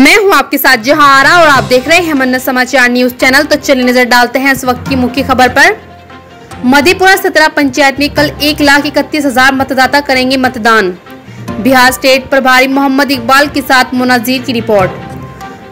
मैं हूँ आपके साथ जहारा और आप देख रहे हैं मन्नत समाचार न्यूज़ चैनल। तो चलिए नज़र डालते हैं इस वक्त की मुख्य खबर पर। मधेपुरा सत्रह पंचायत में कल एक लाख इकतीस हज़ार मतदाता करेंगे मतदान। बिहार स्टेट प्रभारी मोहम्मद इकबाल के साथ मुनाजीर की रिपोर्ट।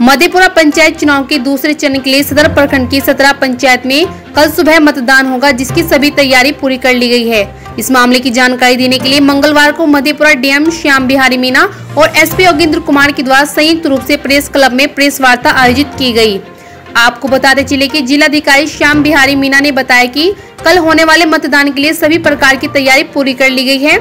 मधेपुरा पंचायत चुनाव के दूसरे चरण के लिए सदर प्रखंड की सत्रह पंचायत में कल सुबह मतदान होगा, जिसकी सभी तैयारी पूरी कर ली गई है। इस मामले की जानकारी देने के लिए मंगलवार को मधेपुरा डीएम श्याम बिहारी मीना और एसपी योगेंद्र कुमार के द्वारा संयुक्त रूप से प्रेस क्लब में प्रेस वार्ता आयोजित की गई। आपको बताते चले कि जिलाधिकारी श्याम बिहारी मीना ने बताया कि कल होने वाले मतदान के लिए सभी प्रकार की तैयारी पूरी कर ली गई है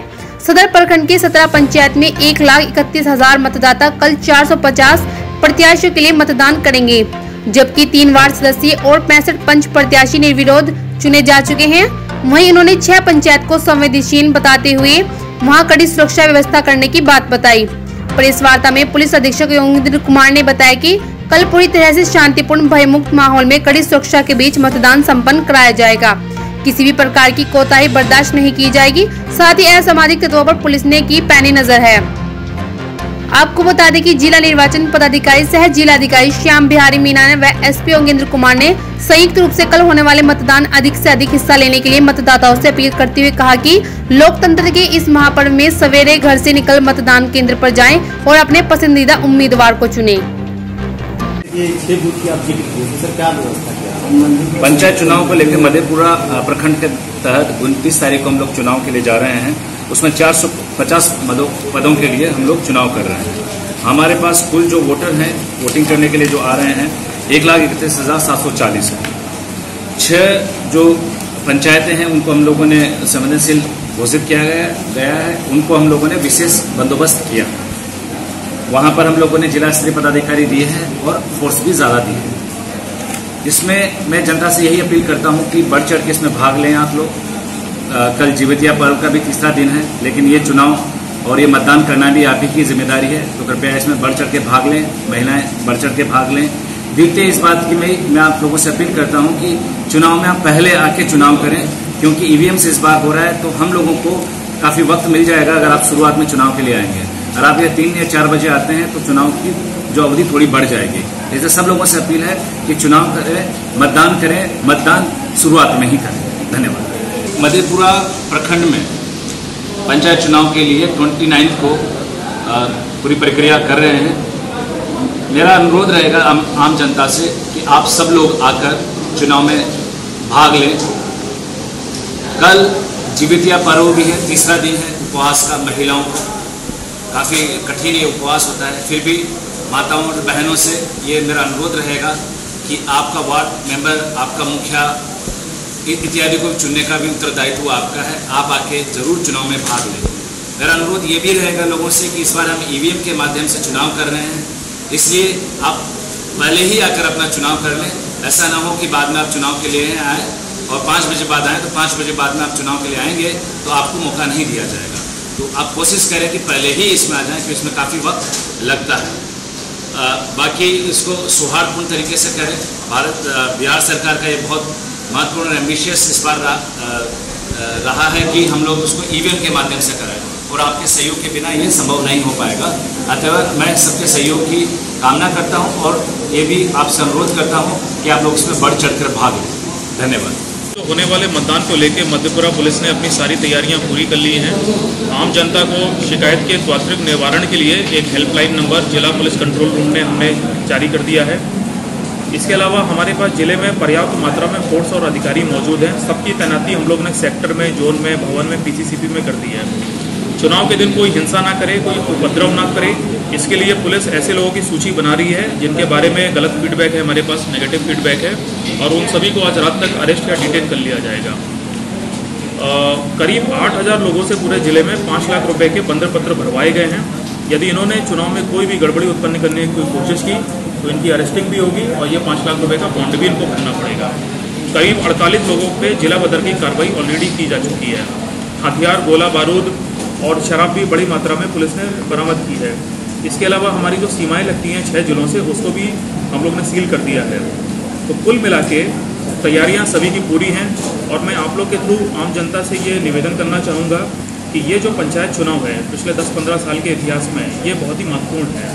सदर प्रखंड के सत्रह पंचायत में एक लाख इकतीस हज़ार मतदाता कल 450 प्रत्याशियों के लिए मतदान करेंगे, जबकि तीन वार्ड सदस्य और पैंसठ पंच प्रत्याशी निर्विरोध चुने जा चुके हैं वहीं इन्होंने छह पंचायत को संवेदनशील बताते हुए वहाँ कड़ी सुरक्षा व्यवस्था करने की बात बताई। प्रेस वार्ता में पुलिस अधीक्षक योगेंद्र कुमार ने बताया कि कल पूरी तरह से शांतिपूर्ण, भयमुक्त माहौल में कड़ी सुरक्षा के बीच मतदान सम्पन्न कराया जाएगा। किसी भी प्रकार की कोताही बर्दाश्त नहीं की जाएगी। साथ ही असामाजिक तत्वों पर पुलिस ने की पैनी नज़र है। आपको बता दें कि जिला निर्वाचन पदाधिकारी सह जिलाधिकारी श्याम बिहारी मीना ने व एसपी योगेंद्र कुमार ने संयुक्त रूप से कल होने वाले मतदान अधिक से अधिक हिस्सा लेने के लिए मतदाताओं से अपील करते हुए कहा कि लोकतंत्र के इस महापर्व में सवेरे घर से निकल मतदान केंद्र पर जाएँ और अपने पसंदीदा उम्मीदवार को चुने। पंचायत चुनाव को लेकर मधेपुरा प्रखंड के तहत उनतीस तारीख को हम लोग चुनाव के लिए जा रहे हैं। उसमें 450 पदों के लिए हम लोग चुनाव कर रहे हैं। हमारे पास कुल जो वोटर हैं, वोटिंग करने के लिए जो आ रहे हैं, एक लाख इकतीस हज़ार सात सौ चालीस है। छह जो पंचायतें हैं, उनको हम लोगों ने संवेदनशील घोषित किया गया गया है। उनको हम लोगों ने विशेष बंदोबस्त किया। वहाँ पर हम लोगों ने जिला स्तरीय पदाधिकारी दिए हैं और फोर्स भी ज़्यादा दी है। इसमें मैं जनता से यही अपील करता हूँ कि बढ़ चढ़ के इसमें भाग लें आप लोग। कल जीवतिया पर्व का भी तीसरा दिन है, लेकिन ये चुनाव और ये मतदान करना भी आप ही की ज़िम्मेदारी है। तो कृपया इसमें बढ़ चढ़ के भाग लें, महिलाएँ बढ़ चढ़ के भाग लें। देखते इस बात की मैं मैं आप लोगों से अपील करता हूँ कि चुनाव में आप पहले आके चुनाव करें, क्योंकि ईवीएम से इस बार हो रहा है तो हम लोगों को काफ़ी वक्त मिल जाएगा अगर आप शुरुआत में चुनाव के लिए आएँगे। अगर आप ये तीन या चार बजे आते हैं तो चुनाव की जो अवधि थोड़ी बढ़ जाएगी। जैसे सब लोगों से अपील है कि चुनाव करें, मतदान करें, मतदान शुरुआत में ही करें। धन्यवाद। मधेपुरा प्रखंड में पंचायत चुनाव के लिए ट्वेंटी को पूरी प्रक्रिया कर रहे हैं। मेरा अनुरोध रहेगा आम, आम जनता से कि आप सब लोग आकर चुनाव में भाग लें। कल जीवितिया पर्व भी है तीसरा दिन है उपवास का महिलाओं को। काफ़ी कठिन ये उपवास होता है। फिर भी माताओं और बहनों से ये मेरा अनुरोध रहेगा कि आपका वार्ड मेंबर आपका मुखिया इत्यादि को चुनने का भी उत्तरदायित्व आपका है। आप आके ज़रूर चुनाव में भाग लें। मेरा अनुरोध ये भी रहेगा लोगों से कि इस बार हम ईवीएम के माध्यम से चुनाव कर रहे हैं। इसलिए आप पहले ही आकर अपना चुनाव कर लें। ऐसा ना हो कि बाद में आप चुनाव के लिए आए और पाँच बजे बाद आए तो पाँच बजे बाद में आप चुनाव के लिए आएँगे तो आपको मौका नहीं दिया जाएगा। तो आप कोशिश करें कि पहले ही इसमें आ जाएँ कि इसमें काफ़ी वक्त लगता है। आ, बाकी इसको सौहार्दपूर्ण तरीके से करें। भारत बिहार सरकार का ये बहुत महत्वपूर्ण एम्बिशियस इस बार रहा है कि हम लोग उसको ईवीएम के माध्यम से करें और आपके सहयोग के बिना ये संभव नहीं हो पाएगा। अतः मैं सबके सहयोग की कामना करता हूँ और ये भी आपसे अनुरोध करता हूँ कि आप लोग इसमें बढ़ चढ़कर भाग लें। धन्यवाद। तो होने वाले मतदान को लेकर मध्यपुरा पुलिस ने अपनी सारी तैयारियाँ पूरी कर ली हैं। आम जनता को शिकायत के त्वरित निवारण के लिए एक हेल्पलाइन नंबर जिला पुलिस कंट्रोल रूम ने हमने जारी कर दिया है। इसके अलावा हमारे पास ज़िले में पर्याप्त मात्रा में फोर्स और अधिकारी मौजूद हैं। सबकी तैनाती हम लोग ने सेक्टर में जोन में भवन में पीसीसीपी में कर दी है। चुनाव के दिन कोई हिंसा ना करे कोई उपद्रव ना करे। इसके लिए पुलिस ऐसे लोगों की सूची बना रही है जिनके बारे में गलत फीडबैक है हमारे पास नेगेटिव फीडबैक है और उन सभी को आज रात तक अरेस्ट या डिटेन कर लिया जाएगा। आ, करीब आठ हज़ार लोगों से पूरे ज़िले में पाँच लाख रुपए के बंदर पत्र भरवाए गए हैं। यदि इन्होंने चुनाव में कोई भी गड़बड़ी उत्पन्न करने की कोशिश की तो इनकी अरेस्टिंग भी होगी और ये पाँच लाख रुपए का बॉन्ड भी इनको भरना पड़ेगा। करीब अड़तालीस लोगों पे जिला बदर की कार्रवाई ऑलरेडी की जा चुकी है। हथियार, गोला बारूद और शराब भी बड़ी मात्रा में पुलिस ने बरामद की है। इसके अलावा हमारी जो सीमाएँ लगती हैं छः जिलों से, उसको भी हम लोग ने सील कर दिया है। तो कुल मिला के तैयारियाँ सभी की पूरी हैं और मैं आप लोग के थ्रू आम जनता से ये निवेदन करना चाहूँगा कि ये जो पंचायत चुनाव है, पिछले 10-15 साल के इतिहास में, ये बहुत ही महत्वपूर्ण है।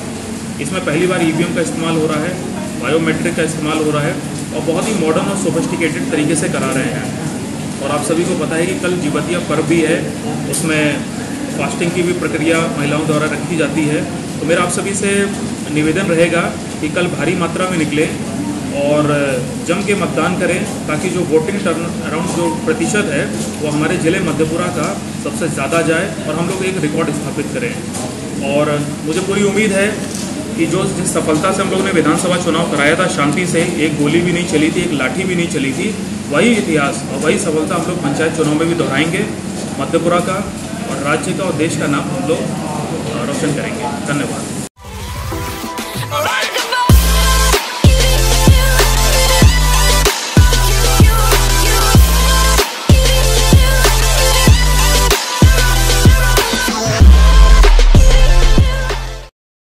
इसमें पहली बार ईवीएम का इस्तेमाल हो रहा है बायोमेट्रिक का इस्तेमाल हो रहा है और बहुत ही मॉडर्न और सोफिस्टिकेटेड तरीके से करा रहे हैं। और आप सभी को पता है कि कल जीवतिया पर्व भी है, उसमें फास्टिंग की भी प्रक्रिया महिलाओं द्वारा रखी जाती है। तो मेरा आप सभी से निवेदन रहेगा कि कल भारी मात्रा में निकलें और जम के मतदान करें, ताकि जो वोटिंग टर्न अराउंड जो प्रतिशत है, वो हमारे ज़िले मध्यपुरा का सबसे ज़्यादा जाए और हम लोग एक रिकॉर्ड स्थापित करें। और मुझे पूरी उम्मीद है कि जो जिस सफलता से हम लोगों ने विधानसभा चुनाव कराया था, शांति से, एक गोली भी नहीं चली थी, एक लाठी भी नहीं चली थी, वही इतिहास और वही सफलता हम लोग पंचायत चुनाव में भी दोहराएँगे मध्यपुरा का और राज्य का और देश का नाम हम लोग रोशन करेंगे। धन्यवाद।